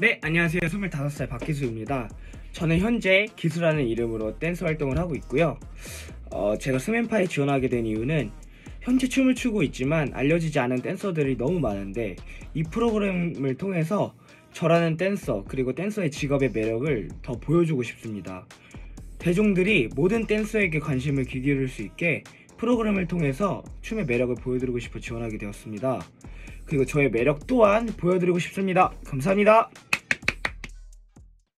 네, 안녕하세요. 25살 박기수입니다. 저는 현재 기수라는 이름으로 댄스 활동을 하고 있고요. 어, 제가 스맨파에 지원하게 된 이유는 현재 춤을 추고 있지만 알려지지 않은 댄서들이 너무 많은데 이 프로그램을 통해서 저라는 댄서 그리고 댄서의 직업의 매력을 더 보여주고 싶습니다. 대중들이 모든 댄서에게 관심을 기울일 수 있게 프로그램을 통해서 춤의 매력을 보여드리고 싶어 지원하게 되었습니다. 그리고 저의 매력 또한 보여드리고 싶습니다. 감사합니다.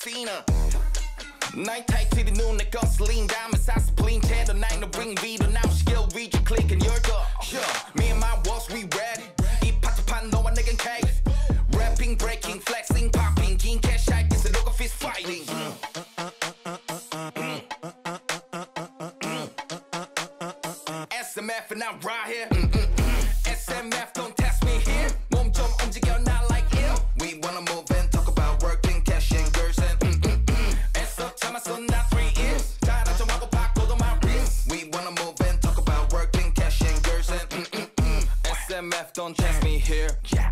winner is a sinner. 나의 타이틀이 눈에 건슬린 다음에 사스플린 채도 나의 no bring 위로 now skill read you click and you're the yeah. Me and my walls we ready 이 파트판 너와 내겐 cake Rapping, breaking, flexing, popping 긴 cash 할 기세 로고 fist fighting SMF and I'm right here SMF don't test me here yeah.